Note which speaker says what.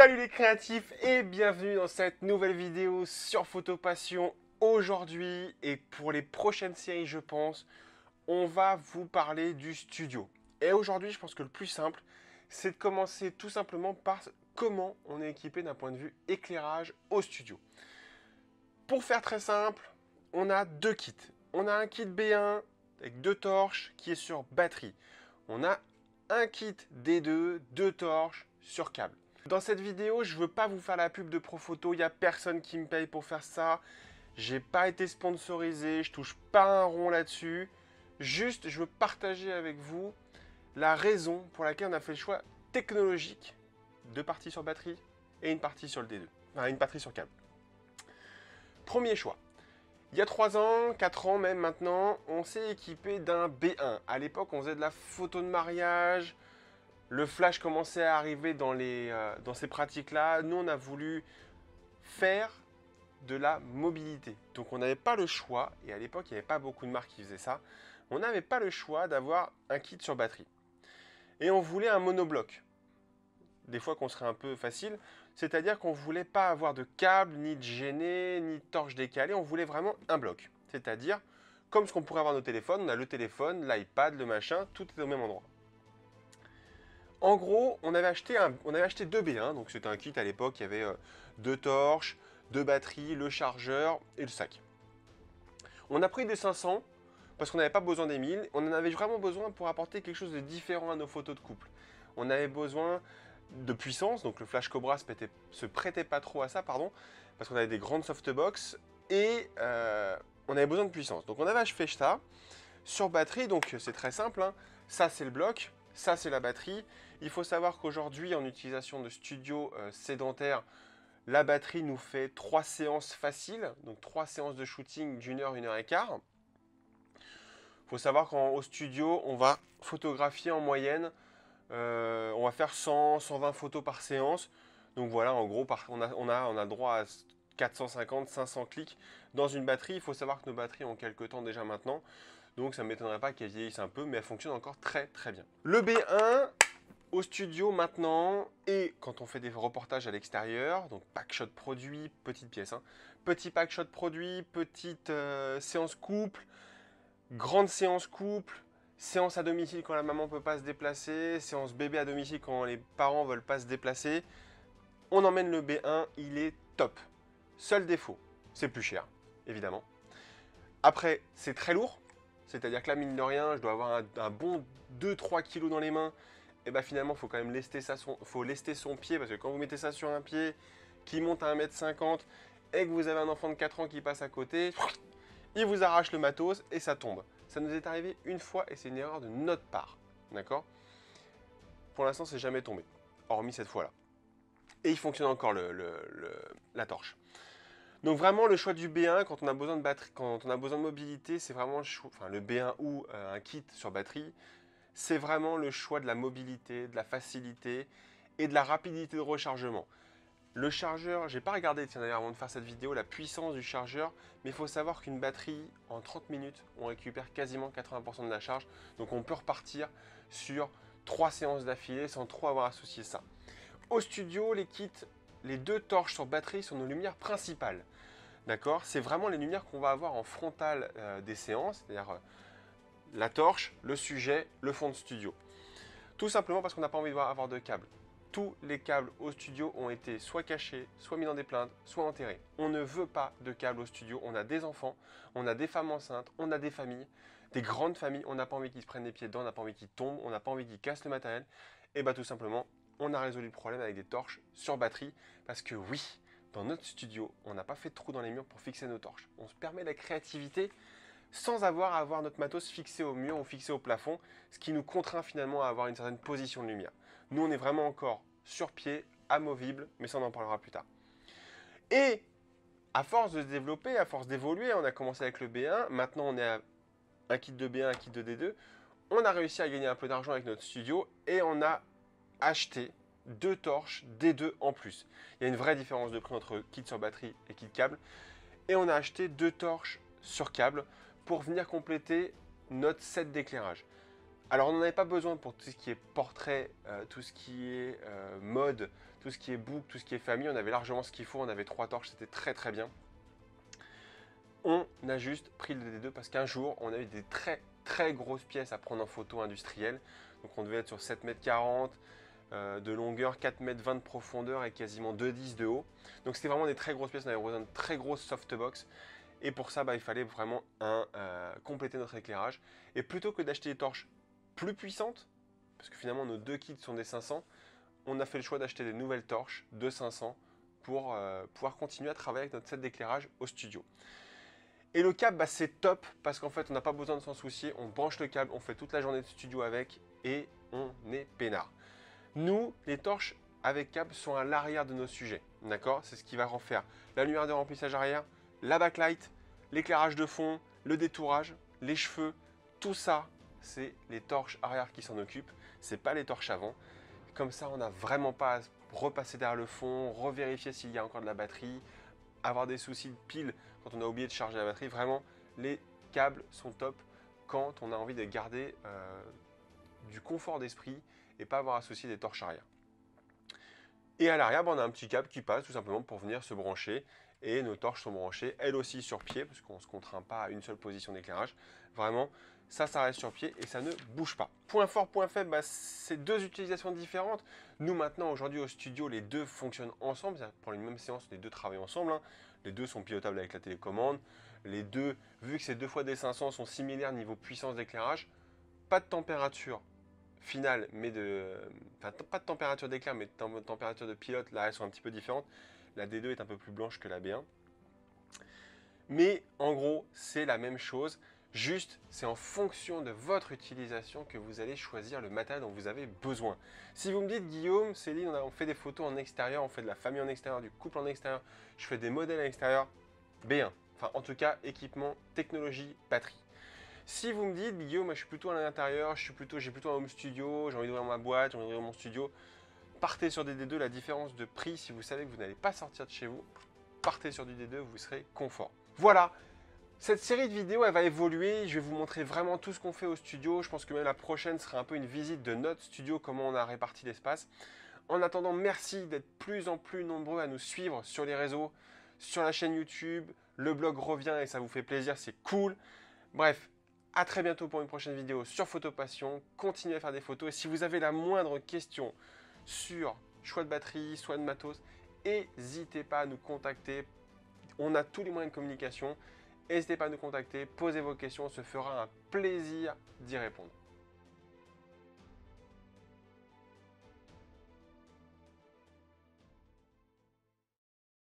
Speaker 1: Salut les créatifs et bienvenue dans cette nouvelle vidéo sur Photopassion. Aujourd'hui et pour les prochaines séries je pense, on va vous parler du studio. Et aujourd'hui je pense que le plus simple c'est de commencer tout simplement par comment on est équipé d'un point de vue éclairage au studio. Pour faire très simple, on a deux kits. On a un kit B1 avec deux torches qui est sur batterie. On a un kit D2, deux torches sur câble. Dans cette vidéo, je veux pas vous faire la pub de Profoto, il n'y a personne qui me paye pour faire ça. J'ai pas été sponsorisé, je touche pas un rond là-dessus. Juste, je veux partager avec vous la raison pour laquelle on a fait le choix technologique deux parties sur batterie et une partie sur le D2. Enfin, une batterie sur câble. Premier choix. Il y a 3 ans, 4 ans même maintenant, on s'est équipé d'un B1. À l'époque, on faisait de la photo de mariage, le flash commençait à arriver euh, dans ces pratiques-là. Nous, on a voulu faire de la mobilité. Donc, on n'avait pas le choix, et à l'époque, il n'y avait pas beaucoup de marques qui faisaient ça, on n'avait pas le choix d'avoir un kit sur batterie. Et on voulait un monobloc. Des fois qu'on serait un peu facile, c'est-à-dire qu'on ne voulait pas avoir de câble, ni de gêné, ni de torche décalée, on voulait vraiment un bloc. C'est-à-dire, comme ce qu'on pourrait avoir nos téléphones, on a le téléphone, l'iPad, le machin, tout est au même endroit. En gros, on avait acheté, deux B1, donc c'était un kit à l'époque, il y avait euh, deux torches, deux batteries, le chargeur et le sac. On a pris des 500 parce qu'on n'avait pas besoin des 1000, on en avait vraiment besoin pour apporter quelque chose de différent à nos photos de couple. On avait besoin de puissance, donc le Flash Cobra se prêtait, se prêtait pas trop à ça, pardon, parce qu'on avait des grandes softbox et euh, on avait besoin de puissance. Donc on avait acheté ça sur batterie, donc c'est très simple, hein. ça c'est le bloc, ça, c'est la batterie. Il faut savoir qu'aujourd'hui, en utilisation de studio euh, sédentaire, la batterie nous fait trois séances faciles, donc trois séances de shooting d'une heure, une heure et quart. Il faut savoir qu'au studio, on va photographier en moyenne, euh, on va faire 100, 120 photos par séance. Donc voilà, en gros, on a, on on a droit à 450, 500 clics dans une batterie. Il faut savoir que nos batteries ont quelques temps déjà maintenant. Donc ça ne m'étonnerait pas qu'elle vieillisse un peu, mais elle fonctionne encore très très bien. Le B1 au studio maintenant et quand on fait des reportages à l'extérieur, donc pack shot produit, petite pièce, hein. petit pack shot produit, petite euh, séance couple, grande séance couple, séance à domicile quand la maman ne peut pas se déplacer, séance bébé à domicile quand les parents veulent pas se déplacer. On emmène le B1, il est top. Seul défaut, c'est plus cher, évidemment. Après, c'est très lourd, c'est-à-dire que là, mine de rien, je dois avoir un, bon 2-3 kg dans les mains. Et bien finalement, il faut quand même lester, son, faut lester son pied, parce que quand vous mettez ça sur un pied qui monte à 1m50 et que vous avez un enfant de 4 ans qui passe à côté, il vous arrache le matos et ça tombe. Ça nous est arrivé une fois et c'est une erreur de notre part. D'accord? Pour l'instant, c'est jamais tombé, hormis cette fois-là. Et il fonctionne encore la torche. Donc vraiment le choix du B1 quand on a besoin de batterie, quand on a besoin de mobilité, c'est vraiment le, choix, enfin, le B1 ou euh, un kit sur batterie, c'est vraiment le choix de la mobilité, de la facilité et de la rapidité de rechargement. Le chargeur, j'ai pas regardé tiens d'ailleurs avant de faire cette vidéo la puissance du chargeur, mais il faut savoir qu'une batterie en 30 minutes, on récupère quasiment 80% de la charge, donc on peut repartir sur trois séances d'affilée sans trop avoir associé ça. Au studio, les kits les deux torches sur batterie sont nos lumières principales. D'accord? C'est vraiment les lumières qu'on va avoir en frontal euh, des séances, c'est-à-dire euh, la torche, le sujet, le fond de studio. Tout simplement parce qu'on n'a pas envie d'avoir de câbles. Tous les câbles au studio ont été soit cachés, soit mis dans des plaintes, soit enterrés. On ne veut pas de câbles au studio. On a des enfants, on a des femmes enceintes, on a des familles, des grandes familles. On n'a pas envie qu'ils se prennent les pieds dedans, on n'a pas envie qu'ils tombent, on n'a pas envie qu'ils cassent le matériel. Et bien tout simplement, on a résolu le problème avec des torches sur batterie. Parce que oui, dans notre studio, on n'a pas fait de trou dans les murs pour fixer nos torches. On se permet la créativité sans avoir à avoir notre matos fixé au mur ou fixé au plafond, ce qui nous contraint finalement à avoir une certaine position de lumière. Nous, on est vraiment encore sur pied, amovible, mais ça on en parlera plus tard. Et à force de se développer, à force d'évoluer, on a commencé avec le B1, maintenant on est à un kit de B1, un kit de D2, on a réussi à gagner un peu d'argent avec notre studio et on a acheter deux torches D2 en plus. Il y a une vraie différence de prix entre kit sur batterie et kit câble. Et on a acheté deux torches sur câble pour venir compléter notre set d'éclairage. Alors on n'en avait pas besoin pour tout ce qui est portrait, euh, tout ce qui est euh, mode, tout ce qui est book, tout ce qui est famille, on avait largement ce qu'il faut, on avait trois torches, c'était très très bien. On a juste pris le DD2 parce qu'un jour, on a eu des très très grosses pièces à prendre en photo industrielle. Donc on devait être sur 7 m 40 de longueur, 4 m 20 de profondeur et quasiment 2,10 de haut. Donc c'était vraiment des très grosses pièces, on avait besoin de très grosses softbox. Et pour ça, bah, il fallait vraiment euh, compléter notre éclairage. Et plutôt que d'acheter des torches plus puissantes, parce que finalement nos deux kits sont des 500, on a fait le choix d'acheter des nouvelles torches de 500 pour euh, pouvoir continuer à travailler avec notre set d'éclairage au studio. Et le câble, bah, c'est top parce qu'en fait, on n'a pas besoin de s'en soucier. On branche le câble, on fait toute la journée de studio avec et on est peinard. Nous, les torches avec câble sont à l'arrière de nos sujets. D'accord? C'est ce qui va en la lumière de remplissage arrière, la backlight, l'éclairage de fond, le détourage, les cheveux, tout ça, c'est les torches arrière qui s'en occupent. C'est pas les torches avant. Comme ça, on n'a vraiment pas à repasser derrière le fond, revérifier s'il y a encore de la batterie, avoir des soucis de pile quand on a oublié de charger la batterie. Vraiment, les câbles sont top quand on a envie de garder euh, du confort d'esprit et pas avoir associé des torches arrière. Et à l'arrière, ben, on a un petit câble qui passe tout simplement pour venir se brancher et nos torches sont branchées, elles aussi sur pied, parce qu'on ne se contraint pas à une seule position d'éclairage. Vraiment, ça, ça reste sur pied et ça ne bouge pas. Point fort, point faible, bah, c'est deux utilisations différentes. Nous, maintenant, aujourd'hui, au studio, les deux fonctionnent ensemble. Pour une même séance, les deux travaillent ensemble. Hein. Les deux sont pilotables avec la télécommande. Les deux, vu que ces deux fois des 500 sont similaires niveau puissance d'éclairage, pas de température finale, mais de... Pas de température d'éclair, mais de température de pilote, là, elles sont un petit peu différentes. La D2 est un peu plus blanche que la B1. Mais en gros, c'est la même chose. Juste, c'est en fonction de votre utilisation que vous allez choisir le matériel dont vous avez besoin. Si vous me dites, Guillaume, Céline, on, fait des photos en extérieur, on fait de la famille en extérieur, du couple en extérieur, je fais des modèles à l'extérieur, B1. Enfin, en tout cas, équipement, technologie, batterie. Si vous me dites, Guillaume, moi, je suis plutôt à l'intérieur, suis plutôt, j'ai plutôt un home studio, j'ai envie d'ouvrir ma boîte, j'ai envie d'ouvrir mon studio, partez sur des D2, la différence de prix, si vous savez que vous n'allez pas sortir de chez vous, partez sur du D2, vous serez confort. Voilà, cette série de vidéos, elle va évoluer, je vais vous montrer vraiment tout ce qu'on fait au studio, je pense que même la prochaine sera un peu une visite de notre studio, comment on a réparti l'espace. En attendant, merci d'être plus en plus nombreux à nous suivre sur les réseaux, sur la chaîne YouTube, le blog revient et ça vous fait plaisir, c'est cool. Bref, à très bientôt pour une prochaine vidéo sur Photopassion. Continuez à faire des photos et si vous avez la moindre question, sur choix de batterie, soit de matos, n'hésitez pas à nous contacter. On a tous les moyens de communication. N'hésitez pas à nous contacter, posez vos questions, on se fera un plaisir d'y répondre.